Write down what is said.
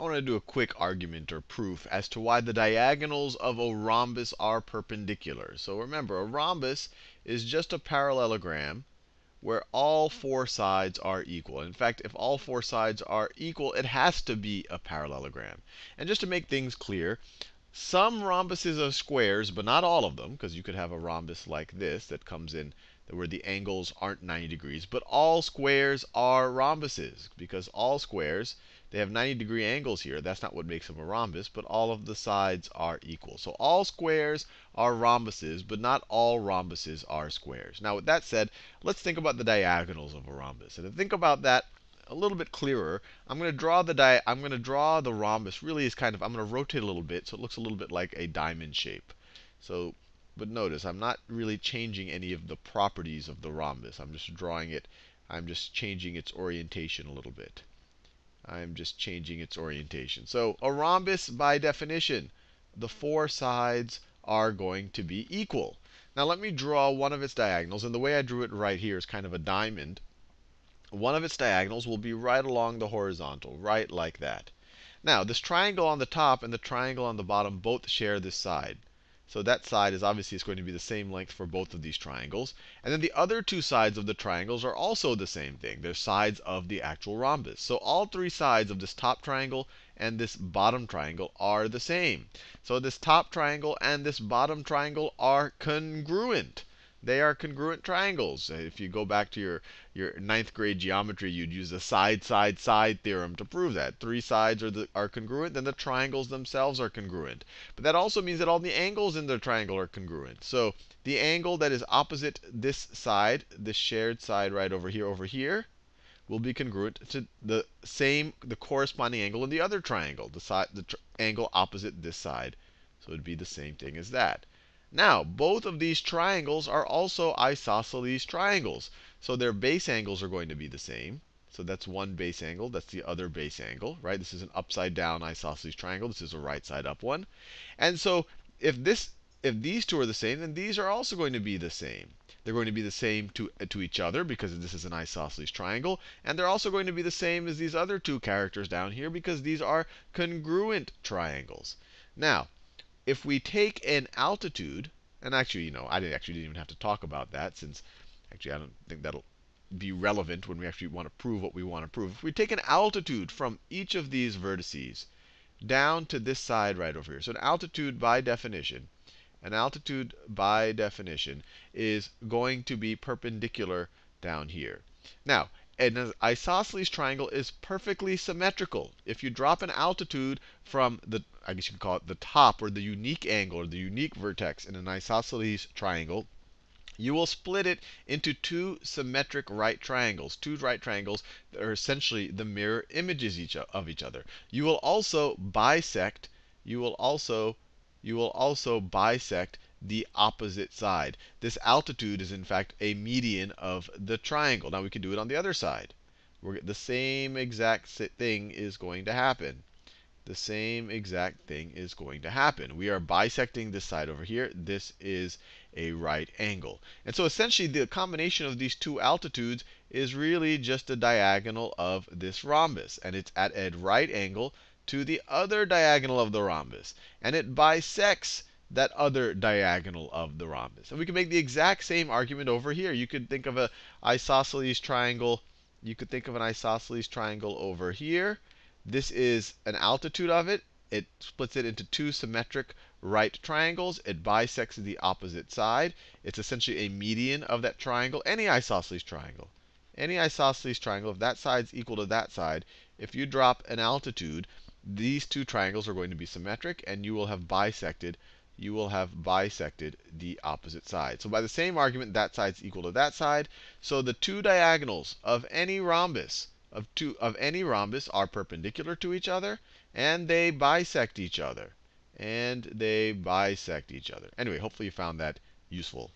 I want to do a quick argument or proof as to why the diagonals of a rhombus are perpendicular. So remember, a rhombus is just a parallelogram where all four sides are equal. In fact, if all four sides are equal, it has to be a parallelogram. And just to make things clear, some rhombuses are squares, but not all of them, because you could have a rhombus like this that comes in where the angles aren't 90 degrees. But all squares are rhombuses, because all squares, they have 90 degree angles here. That's not what makes them a rhombus, but all of the sides are equal. So all squares are rhombuses, but not all rhombuses are squares. Now, with that said, let's think about the diagonals of a rhombus. And to think about that, a little bit clearer, I'm going to draw the di I'm going to draw the rhombus really is kind of I'm going to rotate a little bit so it looks a little bit like a diamond shape. So, but notice I'm not really changing any of the properties of the rhombus. I'm just drawing it. I'm just changing its orientation a little bit. I'm just changing its orientation. So a rhombus, by definition, the four sides are going to be equal. Now let me draw one of its diagonals. And the way I drew it right here is kind of a diamond one of its diagonals will be right along the horizontal, right like that. Now, this triangle on the top and the triangle on the bottom both share this side. So that side is obviously is going to be the same length for both of these triangles. And then the other two sides of the triangles are also the same thing. They're sides of the actual rhombus. So all three sides of this top triangle and this bottom triangle are the same. So this top triangle and this bottom triangle are congruent. They are congruent triangles. If you go back to your, your ninth grade geometry, you'd use the side, side, side theorem to prove that. Three sides are, the, are congruent, then the triangles themselves are congruent. But that also means that all the angles in the triangle are congruent. So the angle that is opposite this side, this shared side right over here, over here, will be congruent to the same, the corresponding angle in the other triangle, the, side, the angle opposite this side. So it would be the same thing as that. Now, both of these triangles are also isosceles triangles. So their base angles are going to be the same. So that's one base angle. That's the other base angle, right? This is an upside down isosceles triangle. This is a right side up one. And so if this if these two are the same, then these are also going to be the same. They're going to be the same to, to each other because this is an isosceles triangle. And they're also going to be the same as these other two characters down here because these are congruent triangles. Now, if we take an altitude, and actually, you know, I didn't actually didn't even have to talk about that since actually I don't think that'll be relevant when we actually want to prove what we want to prove. If we take an altitude from each of these vertices down to this side right over here. So an altitude by definition, an altitude by definition is going to be perpendicular down here. Now, an isosceles triangle is perfectly symmetrical. If you drop an altitude from the, I guess you could call it the top or the unique angle or the unique vertex in an isosceles triangle, you will split it into two symmetric right triangles, two right triangles that are essentially the mirror images each of each other. You will also bisect, you will also you will also bisect the opposite side. This altitude is in fact a median of the triangle. Now we can do it on the other side. We're, the same exact thing is going to happen. The same exact thing is going to happen. We are bisecting this side over here. This is a right angle. And so essentially the combination of these two altitudes is really just a diagonal of this rhombus. And it's at a right angle to the other diagonal of the rhombus. And it bisects that other diagonal of the rhombus. And we can make the exact same argument over here. You could think of an isosceles triangle. You could think of an isosceles triangle over here. This is an altitude of it. It splits it into two symmetric right triangles. It bisects the opposite side. It's essentially a median of that triangle, any isosceles triangle. Any isosceles triangle, if that side's equal to that side, if you drop an altitude, these two triangles are going to be symmetric, and you will have bisected you will have bisected the opposite side. So by the same argument, that side's equal to that side. So the two diagonals of any rhombus of two of any rhombus are perpendicular to each other, and they bisect each other. And they bisect each other. Anyway, hopefully you found that useful.